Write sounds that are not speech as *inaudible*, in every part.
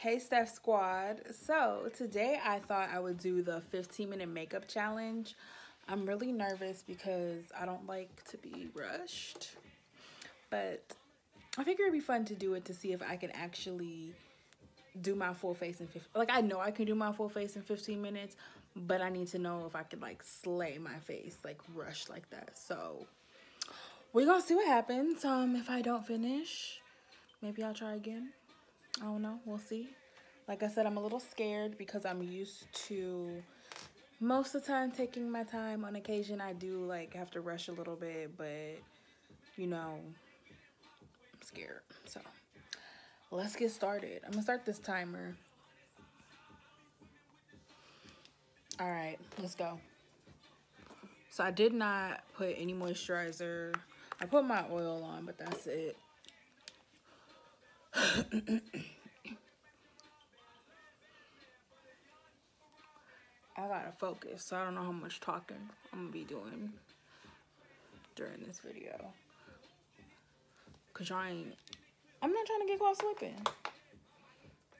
Hey Steph Squad. So today I thought I would do the 15 minute makeup challenge. I'm really nervous because I don't like to be rushed. But I figure it'd be fun to do it to see if I can actually do my full face in 15 like I know I can do my full face in 15 minutes, but I need to know if I can like slay my face, like rush like that. So we're gonna see what happens. Um if I don't finish, maybe I'll try again. I don't know. We'll see. Like I said, I'm a little scared because I'm used to most of the time taking my time. On occasion, I do like have to rush a little bit, but you know, I'm scared. So let's get started. I'm gonna start this timer. All right, let's go. So I did not put any moisturizer. I put my oil on, but that's it. I gotta focus, so I don't know how much talking I'm gonna be doing during this video. Cause I ain't, I'm not trying to get caught slipping.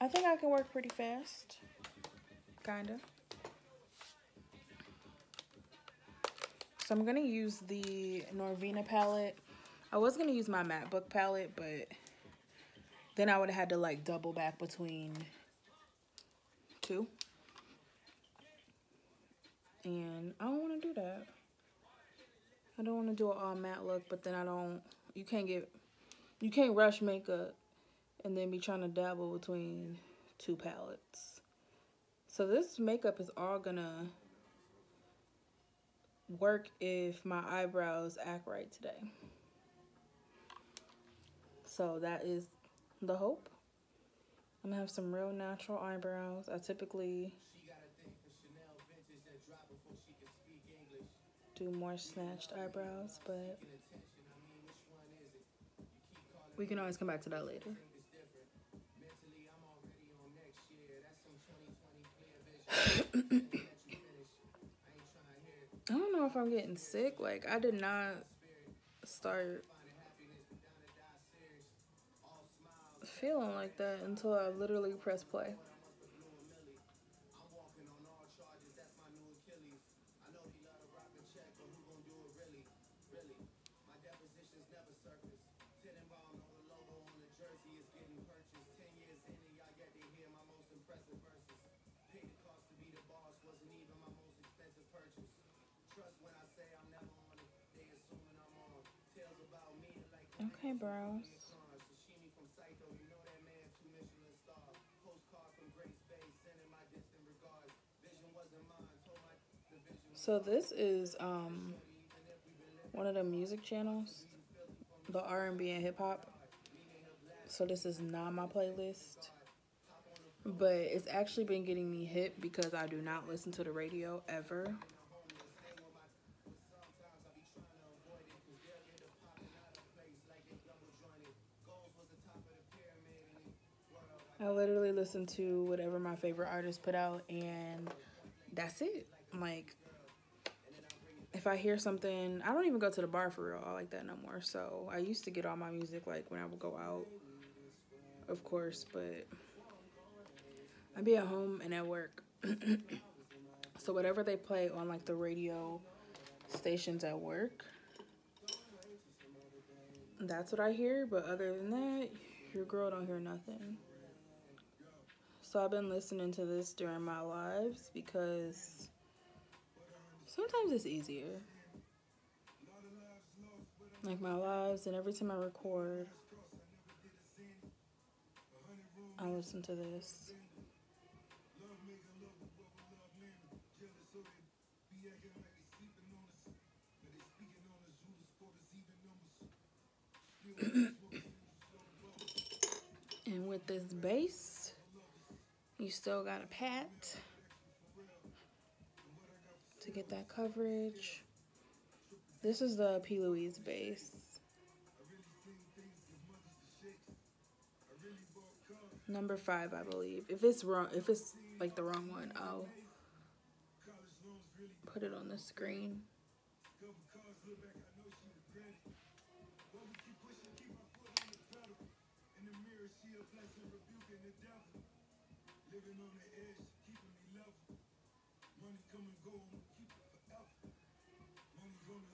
I think I can work pretty fast, kinda. So I'm gonna use the Norvina palette. I was gonna use my MacBook palette, but then I would have had to like double back between two. And I don't want to do that. I don't want to do an all uh, matte look, but then I don't, you can't get, you can't rush makeup and then be trying to dabble between two palettes. So this makeup is all gonna work if my eyebrows act right today. So that is the hope. I'm gonna have some real natural eyebrows. I typically do more snatched eyebrows, but we can always come back to that later. *coughs* I don't know if I'm getting sick. Like, I did not start feeling like that until I literally press play. Okay, bros. So this is um one of the music channels, the R&B and hip hop. So this is not my playlist, but it's actually been getting me hit because I do not listen to the radio ever. I literally listen to whatever my favorite artist put out and that's it. Like if I hear something, I don't even go to the bar for real. I like that no more. So I used to get all my music like when I would go out, of course, but I'd be at home and at work. *coughs* so whatever they play on like the radio stations at work, that's what I hear. But other than that, your girl don't hear nothing. So I've been listening to this during my lives because sometimes it's easier. Like my lives and every time I record, I listen to this. *coughs* and with this bass, you still got a pat to get that coverage. This is the P. Louise base. Number five, I believe. If it's wrong, if it's like the wrong one, I'll put it on the screen.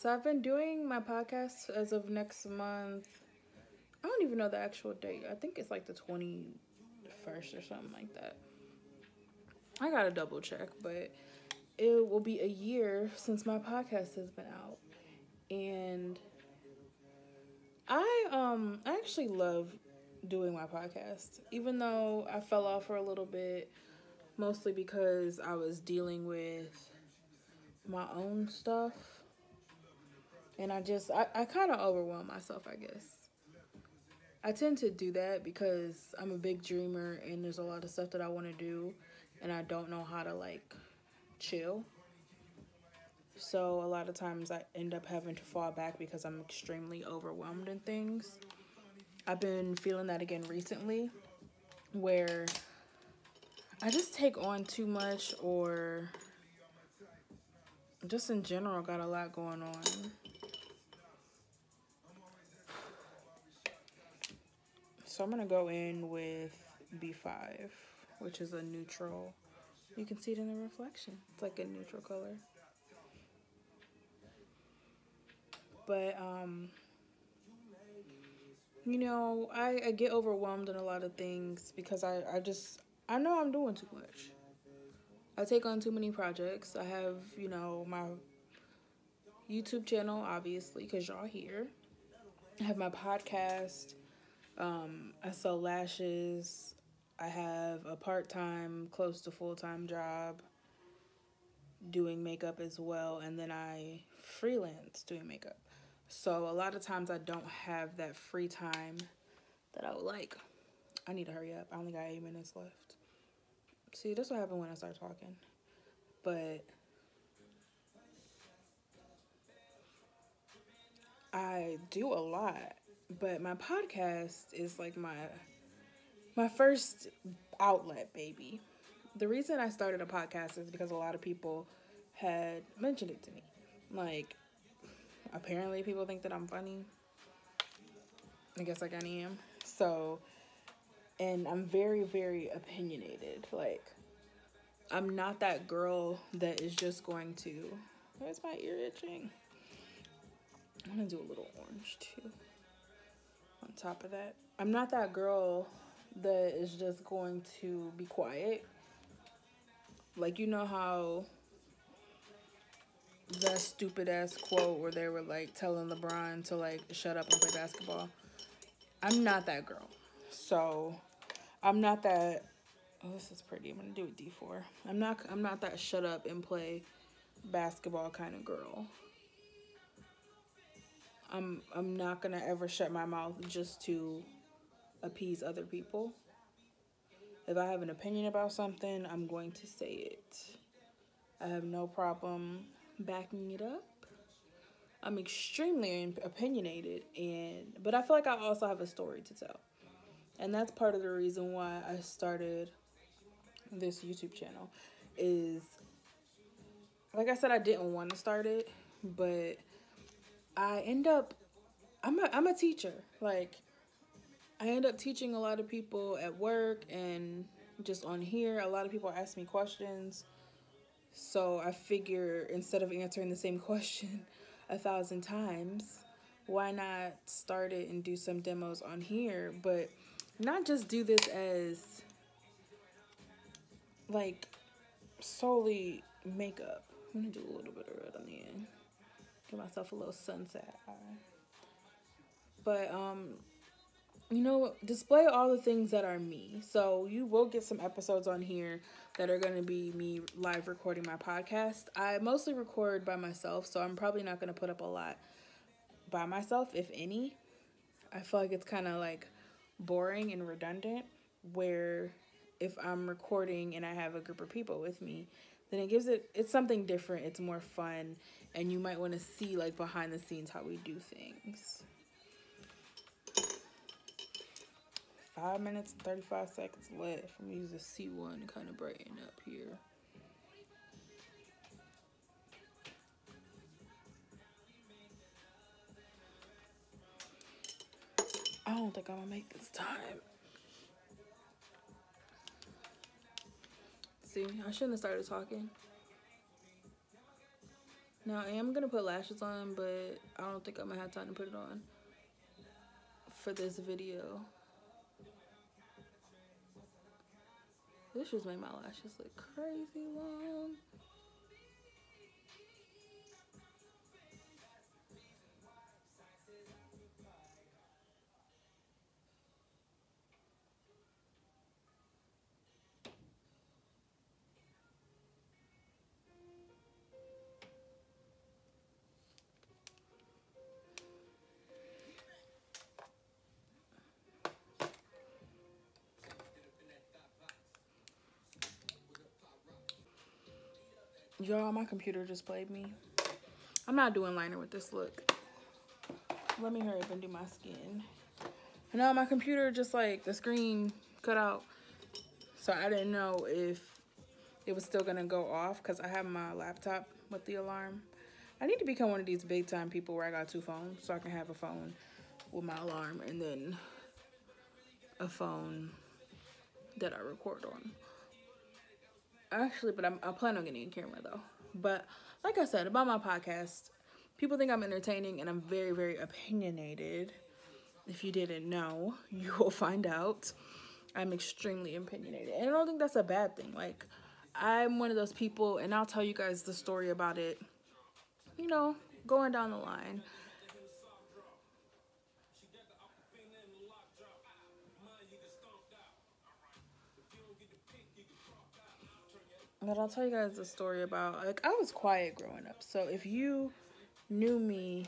So, I've been doing my podcast as of next month. I don't even know the actual date. I think it's like the 21st or something like that. I gotta double check, but it will be a year since my podcast has been out. And I um I actually love doing my podcast. Even though I fell off for a little bit, mostly because I was dealing with my own stuff. And I just I, I kinda overwhelm myself, I guess. I tend to do that because I'm a big dreamer and there's a lot of stuff that I want to do and I don't know how to like chill. So a lot of times I end up having to fall back because I'm extremely overwhelmed in things. I've been feeling that again recently where I just take on too much or just in general got a lot going on. So I'm going to go in with B5, which is a neutral you can see it in the reflection. It's like a neutral color. But, um, you know, I, I get overwhelmed in a lot of things because I, I just, I know I'm doing too much. I take on too many projects. I have, you know, my YouTube channel, obviously, because y'all here. I have my podcast. Um, I sell lashes. I have a part time, close to full time job doing makeup as well, and then I freelance doing makeup. So a lot of times I don't have that free time that I would like. I need to hurry up. I only got eight minutes left. See, this what happen when I start talking. But I do a lot. But my podcast is like my my first outlet, baby. The reason I started a podcast is because a lot of people had mentioned it to me. Like, apparently people think that I'm funny. I guess like I am. So, and I'm very, very opinionated. Like, I'm not that girl that is just going to. Where's my ear itching? I'm gonna do a little orange too. On top of that, I'm not that girl that is just going to be quiet. Like, you know how that stupid ass quote where they were like telling LeBron to like shut up and play basketball. I'm not that girl. So I'm not that oh this is pretty. I'm gonna do it D4. I'm not I'm not that shut up and play basketball kind of girl. I'm I'm not gonna ever shut my mouth just to appease other people. If I have an opinion about something, I'm going to say it. I have no problem backing it up. I'm extremely opinionated and but I feel like I also have a story to tell. And that's part of the reason why I started this YouTube channel is like I said I didn't want to start it, but I end up I'm a I'm a teacher. Like I end up teaching a lot of people at work and just on here. A lot of people ask me questions. So I figure instead of answering the same *laughs* question a thousand times, why not start it and do some demos on here? But not just do this as like solely makeup. I'm gonna do a little bit of red on the end. Give myself a little sunset. But um you know, display all the things that are me. So you will get some episodes on here that are going to be me live recording my podcast. I mostly record by myself, so I'm probably not going to put up a lot by myself, if any. I feel like it's kind of like boring and redundant. where if I'm recording and I have a group of people with me, then it gives it it's something different. It's more fun and you might want to see like behind the scenes how we do things. Five minutes and 35 seconds left. I'm gonna use the C1 to kind of brighten up here. I don't think I'm gonna make this time. See, I shouldn't have started talking. Now, I am going to put lashes on, but I don't think I'm going to have time to put it on for this video. This just made my lashes look crazy long. Y'all, my computer just played me. I'm not doing liner with this look. Let me hurry up and do my skin. And my computer just like the screen cut out. So I didn't know if it was still gonna go off because I have my laptop with the alarm. I need to become one of these big time people where I got two phones so I can have a phone with my alarm and then a phone that I record on actually, but I'm, I plan on getting a camera though. But like I said about my podcast, people think I'm entertaining and I'm very, very opinionated. If you didn't know, *laughs* you will find out. I'm extremely opinionated. And I don't think that's a bad thing. Like, I'm one of those people, and I'll tell you guys the story about it, you know, going down the line. But I'll tell you guys a story about like I was quiet growing up. So if you knew me,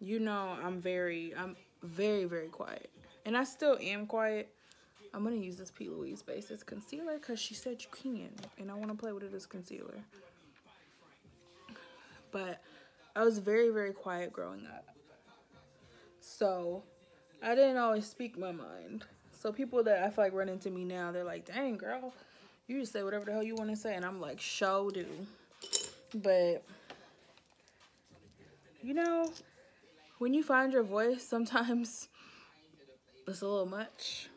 you know I'm very I'm very very quiet. And I still am quiet. I'm to use this P. Louise Basis concealer cuz she said you can and I want to play with it as concealer. But I was very very quiet growing up. So I didn't always speak my mind. So people that I feel like run into me now, they're like, "Dang, girl, you just say whatever the hell you want to say. And I'm like, show do. But, you know, when you find your voice, sometimes *laughs* it's a little much.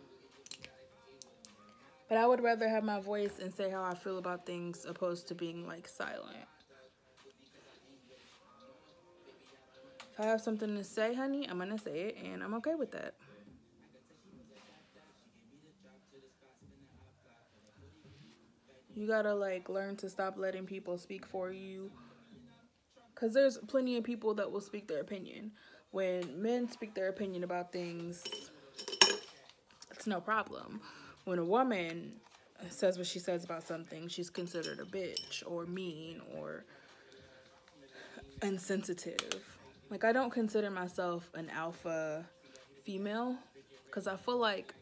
But I would rather have my voice and say how I feel about things opposed to being like silent. If I have something to say, honey, I'm going to say it and I'm okay with that. You gotta like learn to stop letting people speak for you. Cause there's plenty of people that will speak their opinion. When men speak their opinion about things, it's no problem. When a woman says what she says about something, she's considered a bitch or mean or insensitive. Like I don't consider myself an alpha female because I feel like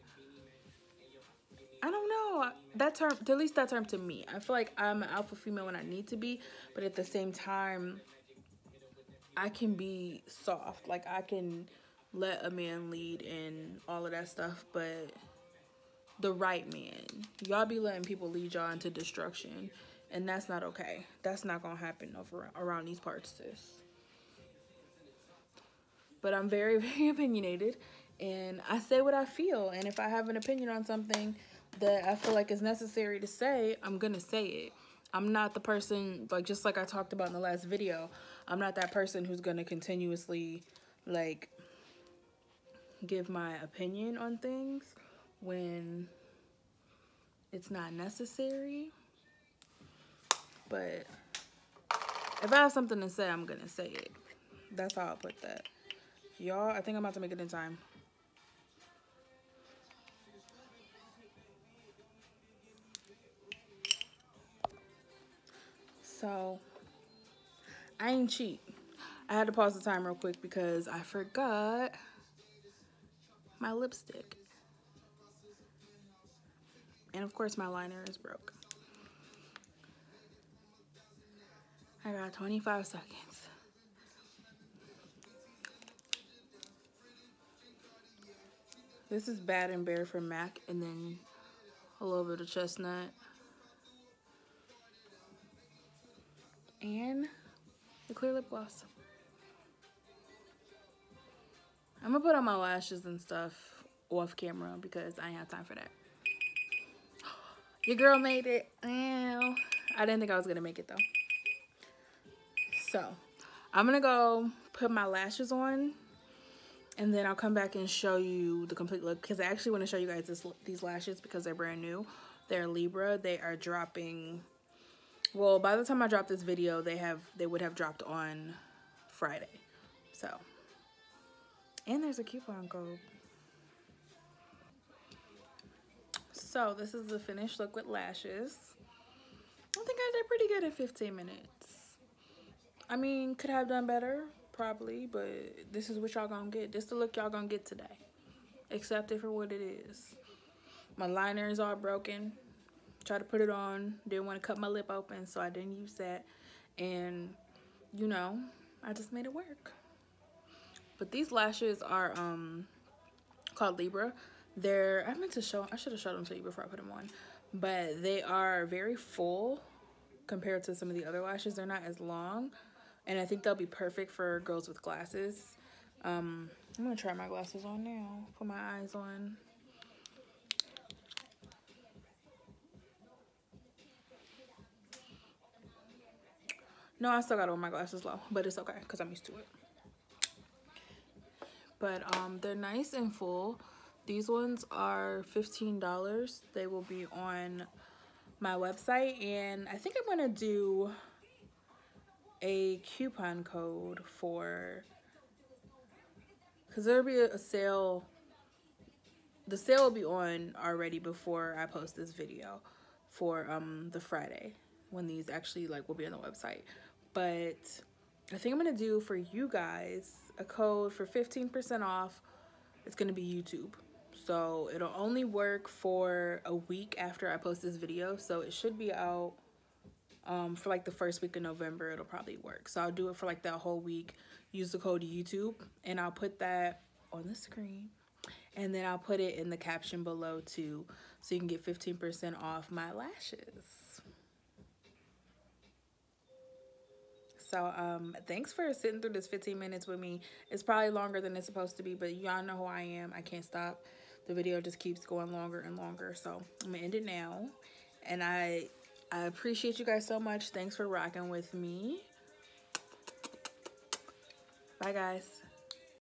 know that term. At least that term to me. I feel like I'm an alpha female when I need to be, but at the same time, I can be soft. Like I can let a man lead and all of that stuff, but the right man. Y'all be letting people lead y'all into destruction, and that's not okay. That's not gonna happen over around these parts, sis. But I'm very, *laughs* very opinionated, and I say what I feel. And if I have an opinion on something that I feel like is necessary to say, I'm gonna say it. I'm not the person, like just like I talked about in the last video, I'm not that person who's gonna continuously like give my opinion on things when it's not necessary. But if I have something to say, I'm gonna say it. That's how I'll put that. Y'all, I think I'm about to make it in time. So I ain't cheat. I had to pause the time real quick because I forgot my lipstick. And of course my liner is broke. I got 25 seconds. This is Bad and Bare from MAC and then a little bit of chestnut. And the clear lip gloss. I'm gonna put on my lashes and stuff off camera because I ain't have time for that. *gasps* Your girl made it. I didn't think I was gonna make it though. So I'm gonna go put my lashes on and then I'll come back and show you the complete look because I actually want to show you guys this, these lashes because they're brand new. They're Libra. They are dropping. Well, by the time I drop this video, they have they would have dropped on Friday. So, and there's a coupon code. So this is the finished look with lashes. I think I did pretty good in 15 minutes. I mean, could have done better, probably, but this is what y'all gonna get. This is the look y'all gonna get today. Accept it for what it is. My liner is all broken. Try to put it on. Didn't want to cut my lip open, so I didn't use that. And, you know, I just made it work. But these lashes are um called Libra. They're, I meant to show, I should have showed them to you before I put them on. But they are very full compared to some of the other lashes. They're not as long and I think they'll be perfect for girls with glasses. Um, I'm gonna try my glasses on now. Put my eyes on. No, I still got on my glasses low, but it's okay because I'm used to it. But um, they're nice and full. These ones are $15. They will be on my website. And I think I'm going to do a coupon code for because there'll be a, sale the sale will be on already before I post this video for um the Friday when these actually like will be on the website but I think I'm gonna do for you guys a code for 15% off it's gonna be YouTube so it'll only work for a week after I post this video so it should be out um, for like the first week of November, it'll probably work. So I'll do it for like that whole week. Use the code YouTube and I'll put that on the screen. And then I'll put it in the caption below too. So you can get 15% off my lashes. So um, thanks for sitting through this 15 minutes with me. It's probably longer than it's supposed to be, but y'all know who I am. I can't stop. The video just keeps going longer and longer. So I'm gonna end it now. And I I appreciate you guys so much. Thanks for rocking with me. Bye, guys.